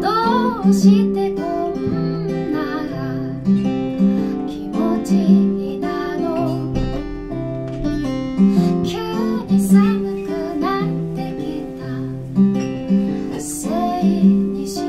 どうしてこんな気持ちいいだろう？急に寒くなってきた。せいにしたい。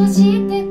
して